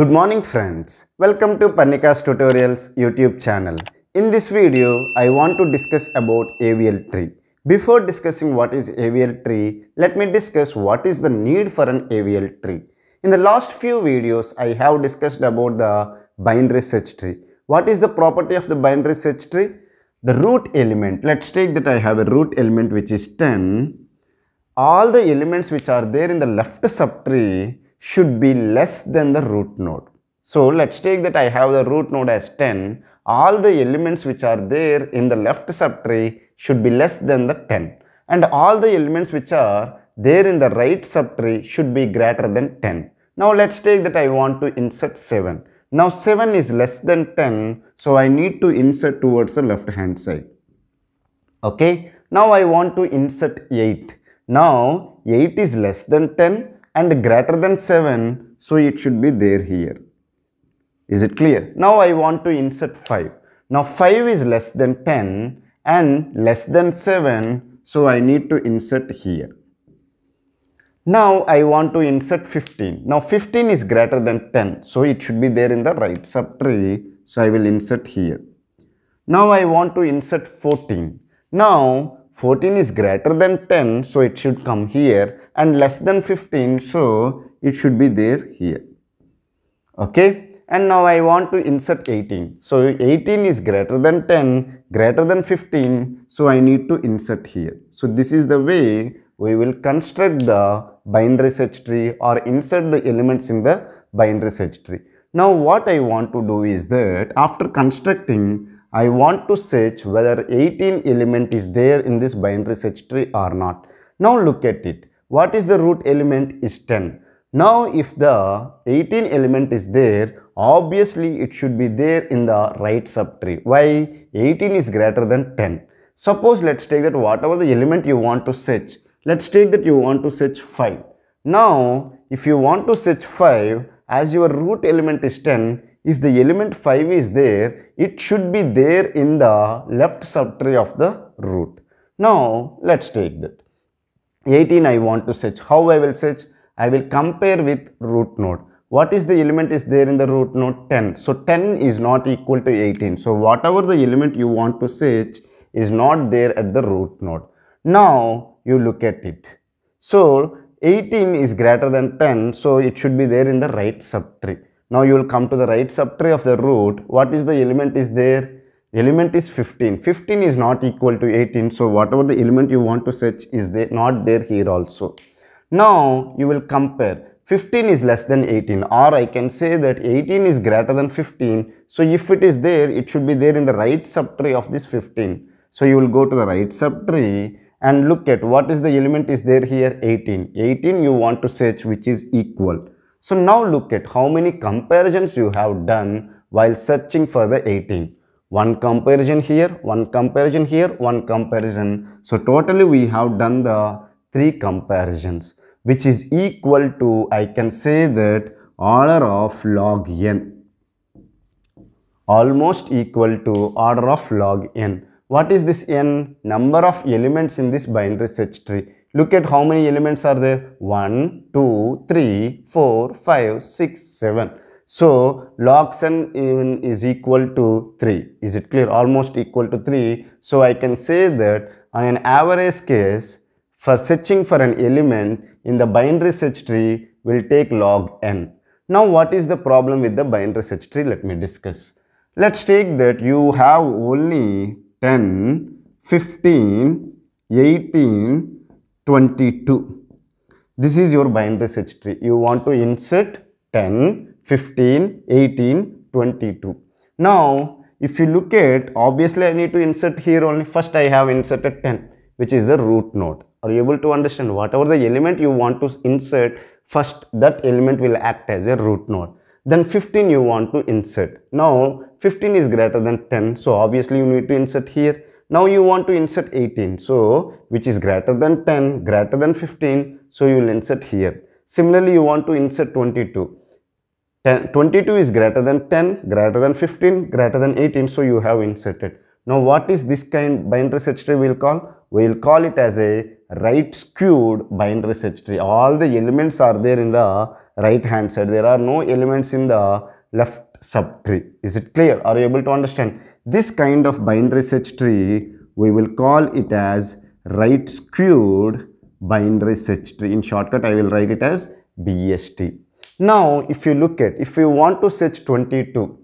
Good morning friends. Welcome to Parnika's Tutorials YouTube channel. In this video, I want to discuss about AVL tree. Before discussing what is AVL tree, let me discuss what is the need for an AVL tree. In the last few videos, I have discussed about the binary search tree. What is the property of the binary search tree? The root element. Let's take that I have a root element which is 10 all the elements which are there in the left subtree should be less than the root node. So let's take that I have the root node as 10. All the elements which are there in the left subtree should be less than the 10. And all the elements which are there in the right subtree should be greater than 10. Now let's take that I want to insert 7. Now 7 is less than 10. So I need to insert towards the left hand side. Okay. Now I want to insert 8. Now 8 is less than 10 and greater than 7 so it should be there here. Is it clear? Now I want to insert 5. Now 5 is less than 10 and less than 7 so I need to insert here. Now I want to insert 15. Now 15 is greater than 10 so it should be there in the right subtree so I will insert here. Now I want to insert 14. Now 14 is greater than 10 so it should come here and less than 15 so it should be there here. Okay and now I want to insert 18. So 18 is greater than 10 greater than 15 so I need to insert here. So this is the way we will construct the binary search tree or insert the elements in the binary search tree. Now what I want to do is that after constructing I want to search whether 18 element is there in this binary search tree or not. Now look at it. What is the root element is 10. Now if the 18 element is there, obviously it should be there in the right subtree. Why? 18 is greater than 10. Suppose let's take that whatever the element you want to search, let's take that you want to search 5. Now if you want to search 5, as your root element is 10, if the element 5 is there, it should be there in the left subtree of the root. Now, let's take that. 18 I want to search. How I will search? I will compare with root node. What is the element is there in the root node? 10. So, 10 is not equal to 18. So, whatever the element you want to search is not there at the root node. Now, you look at it. So, 18 is greater than 10. So, it should be there in the right subtree. Now you will come to the right subtree of the root. What is the element is there? Element is 15. 15 is not equal to 18. So whatever the element you want to search is there, not there here also. Now you will compare. 15 is less than 18 or I can say that 18 is greater than 15. So if it is there, it should be there in the right subtree of this 15. So you will go to the right subtree and look at what is the element is there here 18. 18 you want to search which is equal. So now look at how many comparisons you have done while searching for the 18. One comparison here, one comparison here, one comparison. So totally we have done the three comparisons which is equal to I can say that order of log n. Almost equal to order of log n. What is this n? Number of elements in this binary search tree. Look at how many elements are there. 1, 2, 3, 4, 5, 6, 7. So, log n even is equal to 3. Is it clear? Almost equal to 3. So, I can say that on an average case, for searching for an element in the binary search tree will take log n. Now, what is the problem with the binary search tree? Let me discuss. Let's take that you have only 10, 15, 18, 22. This is your binary search tree. You want to insert 10, 15, 18, 22. Now, if you look at, obviously I need to insert here only. First I have inserted 10, which is the root node. Are you able to understand? Whatever the element you want to insert, first that element will act as a root node. Then 15 you want to insert. Now, 15 is greater than 10. So, obviously you need to insert here. Now you want to insert 18. So, which is greater than 10, greater than 15. So, you will insert here. Similarly, you want to insert 22. 10, 22 is greater than 10, greater than 15, greater than 18. So, you have inserted. Now what is this kind binary search tree we'll call? We'll call it as a right skewed binary search tree. All the elements are there in the right hand side. There are no elements in the left subtree. Is it clear? Are you able to understand? This kind of binary search tree, we will call it as right skewed binary search tree. In shortcut, I will write it as BST. Now, if you look at, if you want to search 22,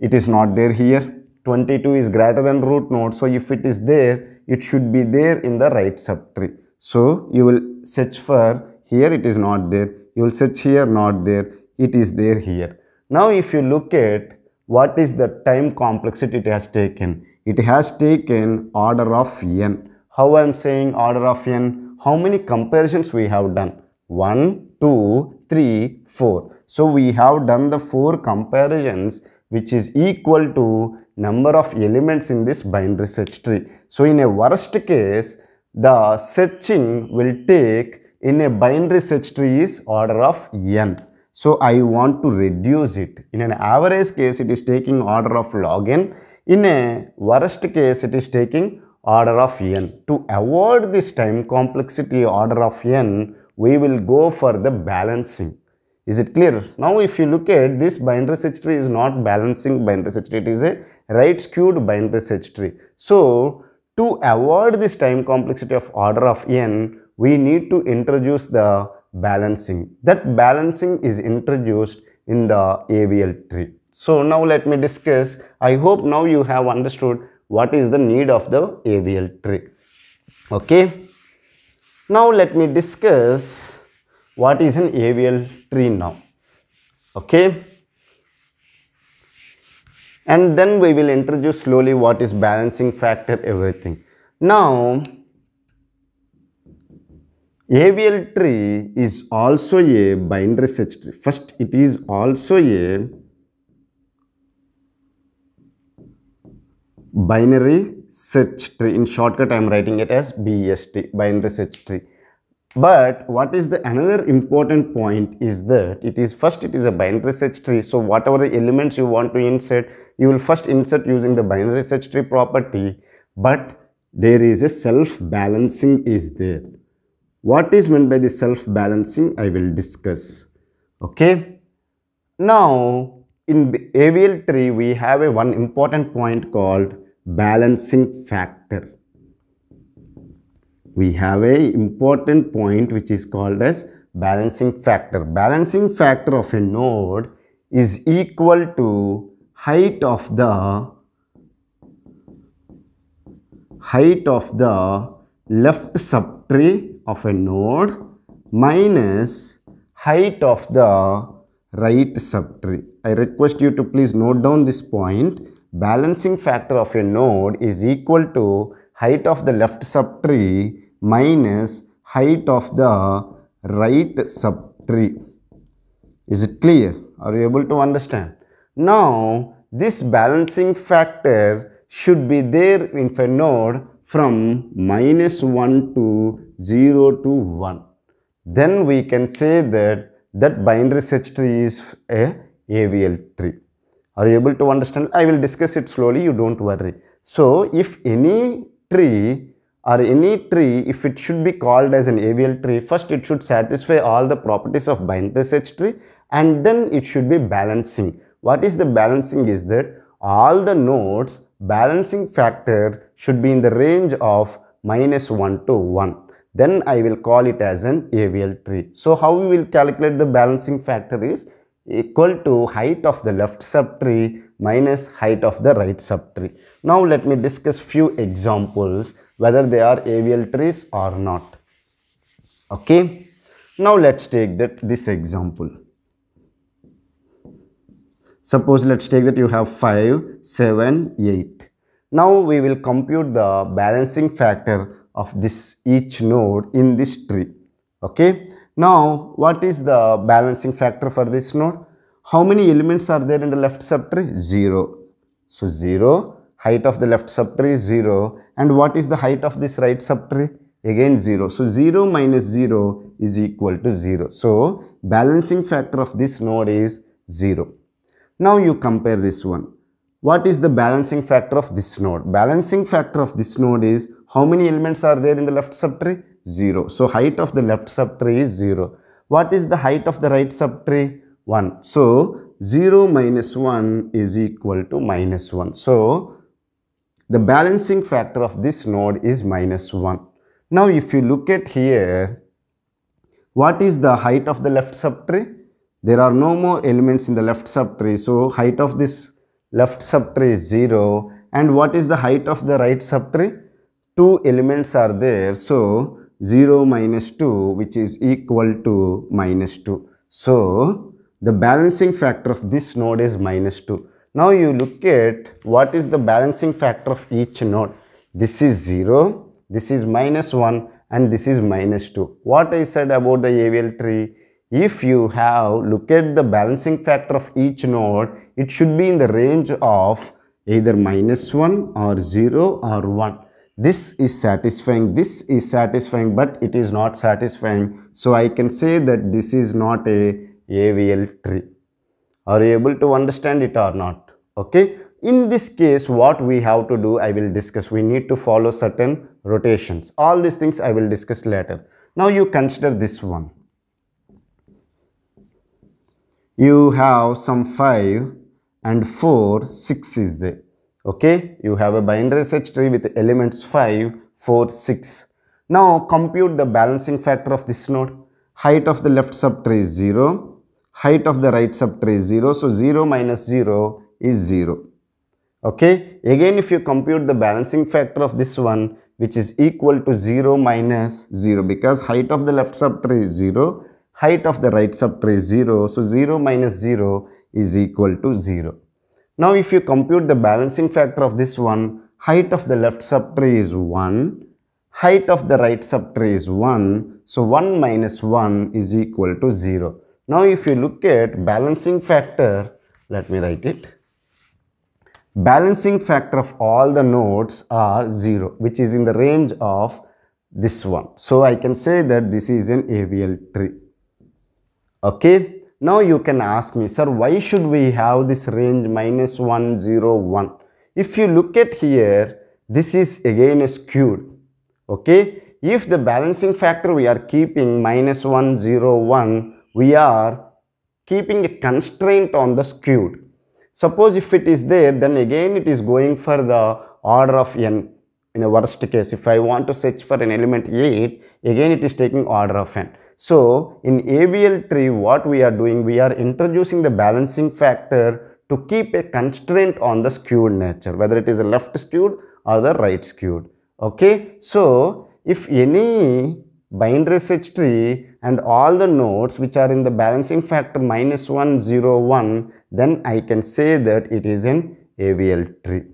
it is not there here. 22 is greater than root node. So, if it is there, it should be there in the right subtree. So, you will search for here, it is not there. You will search here, not there. It is there here. Now, if you look at what is the time complexity it has taken, it has taken order of n. How I am saying order of n? How many comparisons we have done? 1, 2, 3, 4. So, we have done the 4 comparisons which is equal to number of elements in this binary search tree. So, in a worst case, the searching will take in a binary search tree is order of n. So I want to reduce it. In an average case, it is taking order of log n. In a worst case, it is taking order of n. To avoid this time complexity order of n, we will go for the balancing. Is it clear? Now, if you look at this binary search tree is not balancing binary search tree. It is a right skewed binary search tree. So, to avoid this time complexity of order of n, we need to introduce the balancing. That balancing is introduced in the AVL tree. So now let me discuss. I hope now you have understood what is the need of the AVL tree. Okay. Now let me discuss what is an AVL tree now. Okay. And then we will introduce slowly what is balancing factor everything. Now AVL tree is also a binary search tree. First, it is also a binary search tree. In shortcut, I am writing it as BST, binary search tree. But what is the another important point is that it is first it is a binary search tree. So whatever the elements you want to insert, you will first insert using the binary search tree property. But there is a self-balancing is there what is meant by the self-balancing? I will discuss. Okay. Now, in AVL tree, we have a one important point called balancing factor. We have a important point which is called as balancing factor. Balancing factor of a node is equal to height of the height of the left subtree of a node minus height of the right subtree. I request you to please note down this point. Balancing factor of a node is equal to height of the left subtree minus height of the right subtree. Is it clear? Are you able to understand? Now, this balancing factor should be there in a node from minus 1 to 0 to 1. Then we can say that that binary search tree is a AVL tree. Are you able to understand? I will discuss it slowly, you don't worry. So, if any tree or any tree, if it should be called as an AVL tree, first it should satisfy all the properties of binary search tree and then it should be balancing. What is the balancing is that all the nodes balancing factor should be in the range of minus 1 to 1. Then I will call it as an AVL tree. So how we will calculate the balancing factor is equal to height of the left subtree minus height of the right subtree. Now let me discuss few examples whether they are AVL trees or not. Okay. Now let's take that this example. Suppose let's take that you have 5, 7, 8. Now we will compute the balancing factor of this each node in this tree. Okay. Now what is the balancing factor for this node? How many elements are there in the left subtree? 0. So 0, height of the left subtree is 0 and what is the height of this right subtree? Again 0. So 0 minus 0 is equal to 0. So balancing factor of this node is 0. Now you compare this one. What is the balancing factor of this node? Balancing factor of this node is how many elements are there in the left subtree? 0. So height of the left subtree is 0. What is the height of the right subtree? 1. So 0 minus 1 is equal to minus 1. So the balancing factor of this node is minus 1. Now if you look at here, what is the height of the left subtree? There are no more elements in the left subtree. So height of this left subtree is 0. And what is the height of the right subtree? Two elements are there. So 0 minus 2 which is equal to minus 2. So the balancing factor of this node is minus 2. Now you look at what is the balancing factor of each node. This is 0, this is minus 1 and this is minus 2. What I said about the AVL tree, if you have look at the balancing factor of each node, it should be in the range of either minus 1 or 0 or 1 this is satisfying this is satisfying but it is not satisfying. So i can say that this is not a avl tree. Are you able to understand it or not? Okay. In this case what we have to do i will discuss. We need to follow certain rotations. All these things i will discuss later. Now you consider this one you have some 5 and 4 6 is there. Okay? You have a binary search tree with elements 5 4 6 now compute the balancing factor of this node. Height of the left subtree is 0 height of the right subtree is 0 so 0 minus 0 is 0 Okay, again if you compute the balancing factor of this one which is equal to 0 minus 0 because height of the left subtree is 0, height of the right subtree is 0. So 0 minus 0 is equal to 0. Now if you compute the balancing factor of this one, height of the left subtree is 1, height of the right subtree is 1. So 1 minus 1 is equal to 0. Now if you look at balancing factor, let me write it balancing factor of all the nodes are 0 which is in the range of this one. So I can say that this is an AVL tree. Okay. Now you can ask me, sir, why should we have this range minus 1, 0, 1? If you look at here, this is again a skewed. Okay. If the balancing factor we are keeping minus 1, 0, 1, we are keeping a constraint on the skewed Suppose if it is there, then again it is going for the order of n. In a worst case, if I want to search for an element 8, again it is taking order of n. So, in AVL tree, what we are doing, we are introducing the balancing factor to keep a constraint on the skewed nature, whether it is a left skewed or the right skewed. Okay. So, if any binary search tree and all the nodes which are in the balancing factor minus 1, 0, 1, then I can say that it is an AVL tree.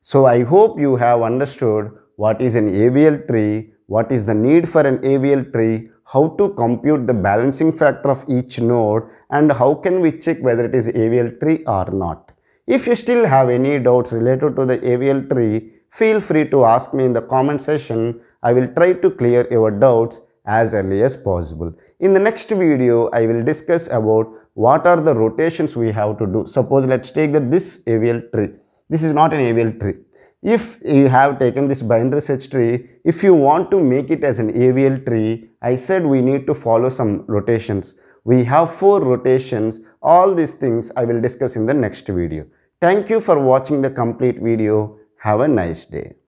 So I hope you have understood what is an AVL tree, what is the need for an AVL tree, how to compute the balancing factor of each node and how can we check whether it is AVL tree or not. If you still have any doubts related to the AVL tree, feel free to ask me in the comment section. I will try to clear your doubts as early as possible. In the next video, I will discuss about what are the rotations we have to do. Suppose let's take that this AVL tree. This is not an AVL tree. If you have taken this binary search tree, if you want to make it as an AVL tree, I said we need to follow some rotations. We have four rotations. All these things I will discuss in the next video. Thank you for watching the complete video. Have a nice day.